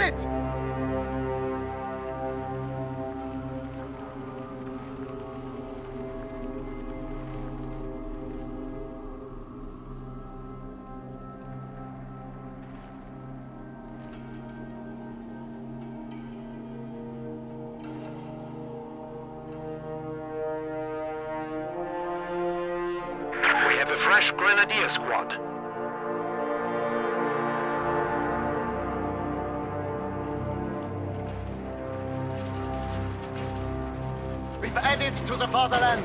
it! We have a fresh grenadier squad. To the fatherland.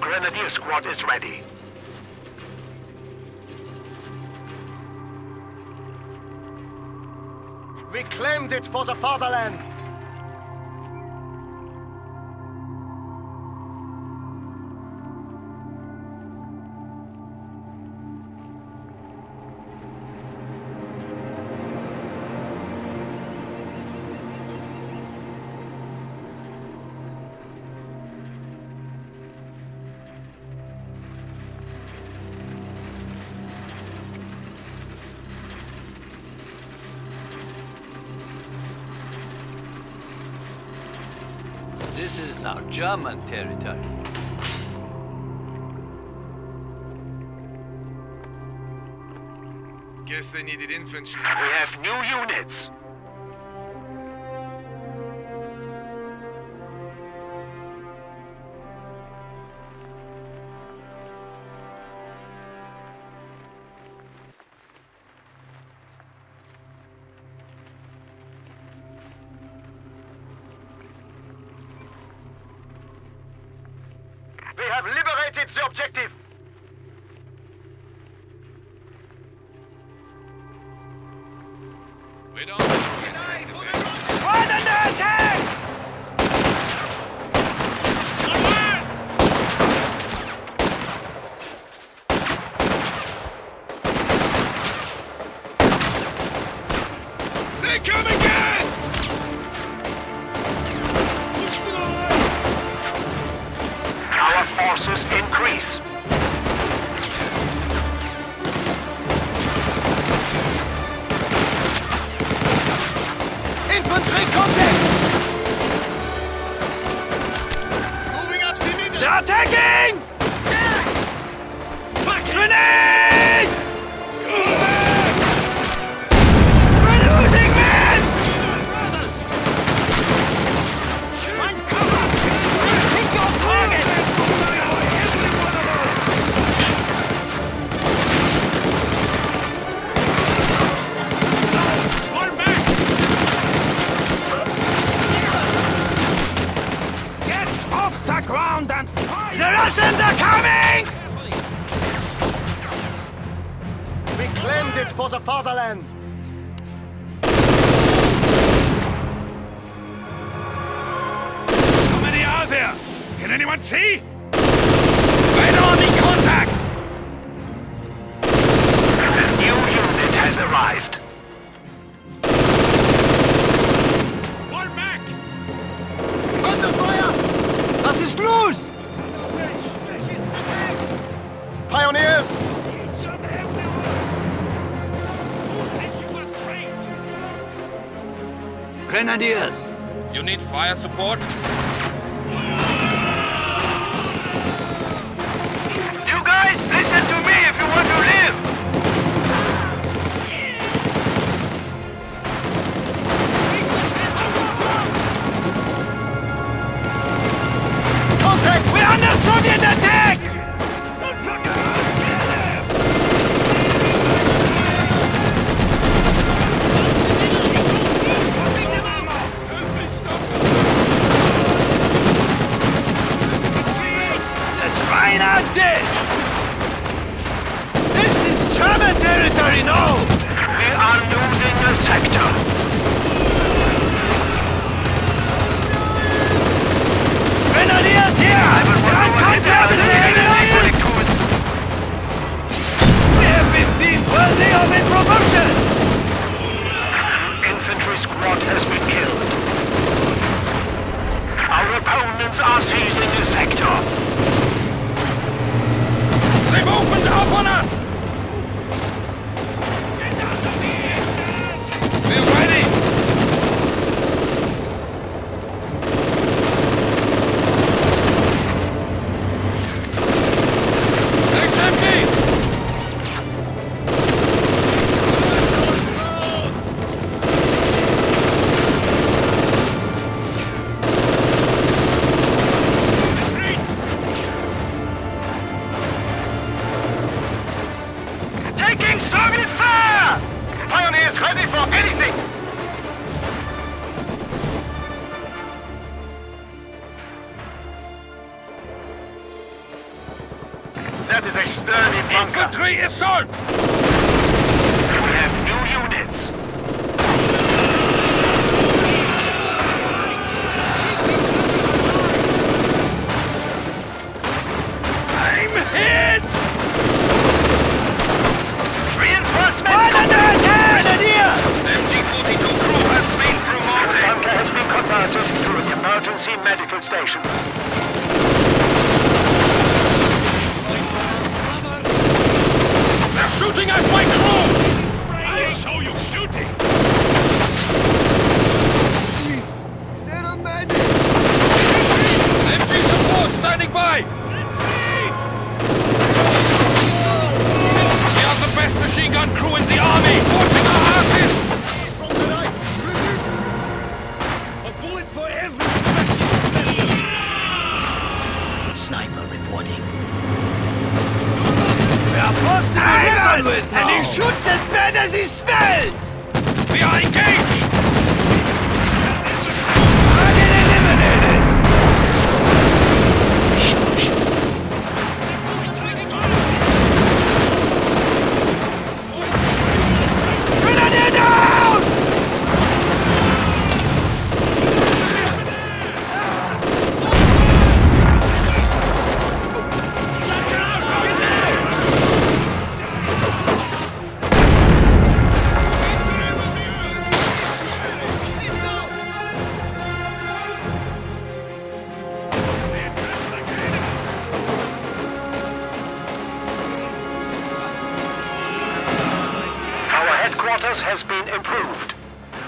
Grenadier squad is ready. We claimed it for the fatherland. This is now German territory. Guess they needed infantry. We have new units. Have liberated the objective. We don't expect defense. They come again! Can anyone see? Red Army contact! A new unit has arrived. Fall back! Under fire! Was ist los? Pioneers! Grenadiers! You need fire support? Under Soviet attack! assault! has been improved.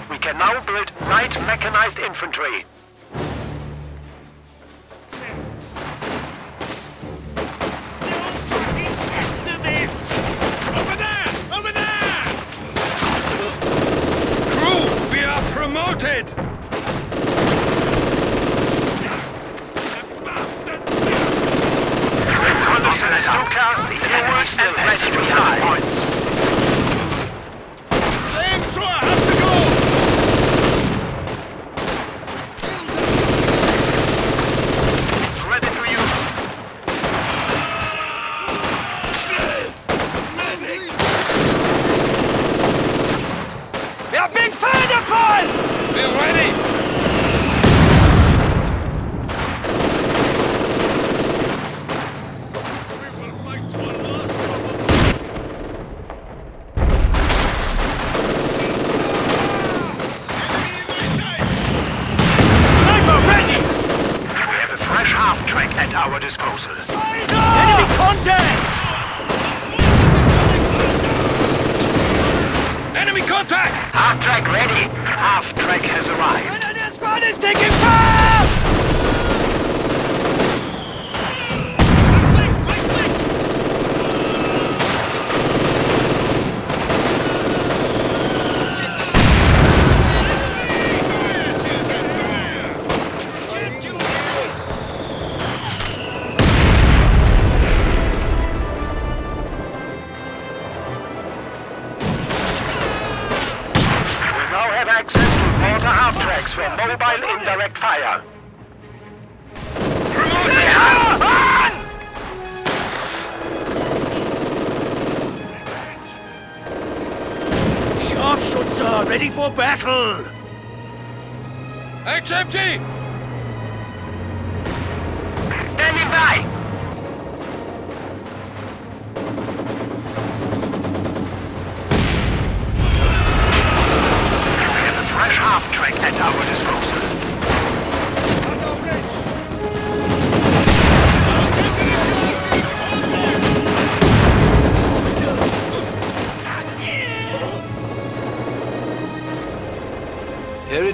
We can now build light mechanized infantry. promoted! tracks for mobile indirect fire. Scharfschütze, ready for battle! It's! Standing by!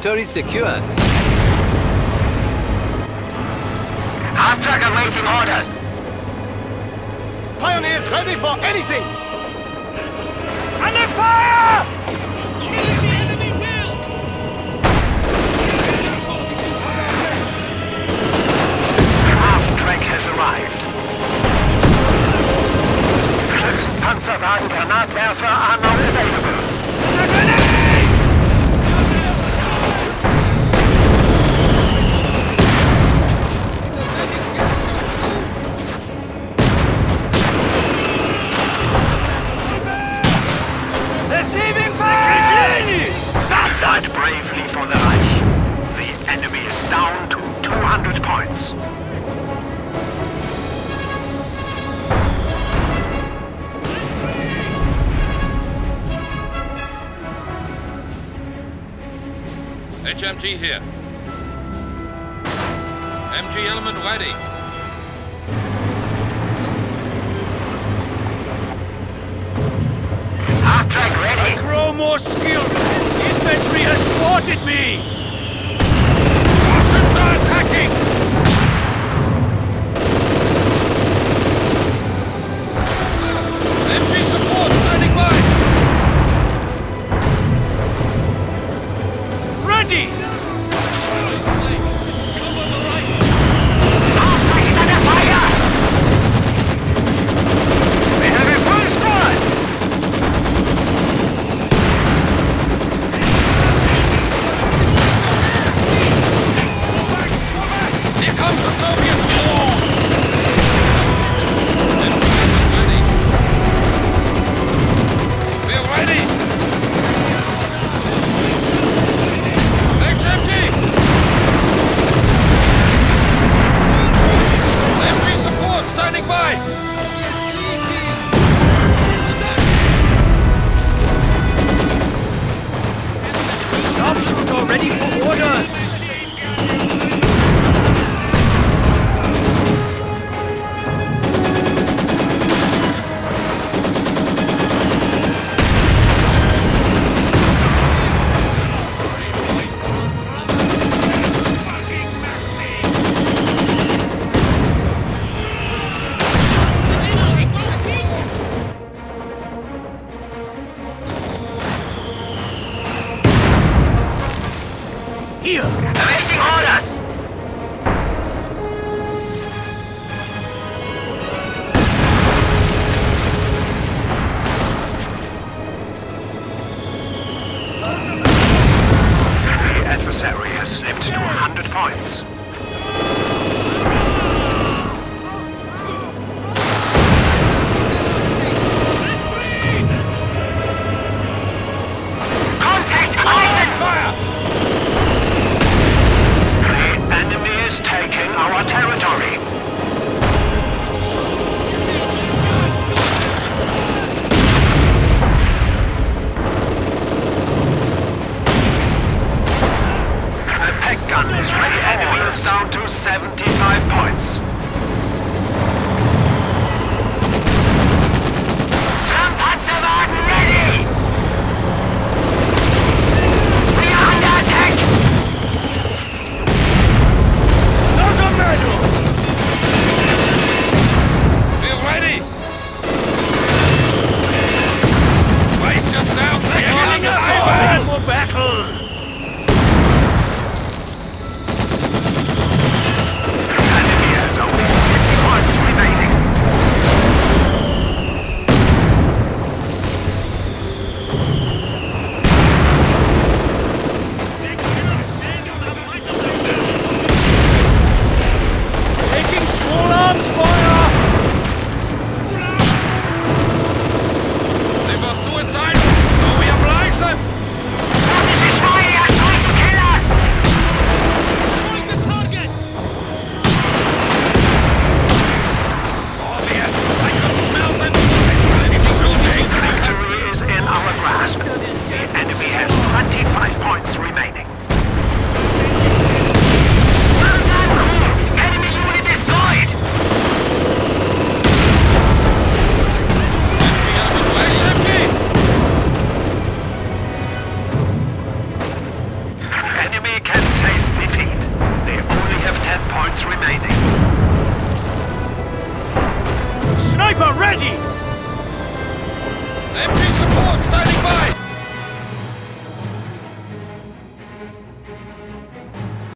territory secured. Half-track awaiting orders. Pioneers ready for anything! Under fire! 200 points. HMG here. MG element ready. Half track ready. I grow more skilled. Infantry has spotted me. Erreichen Orders!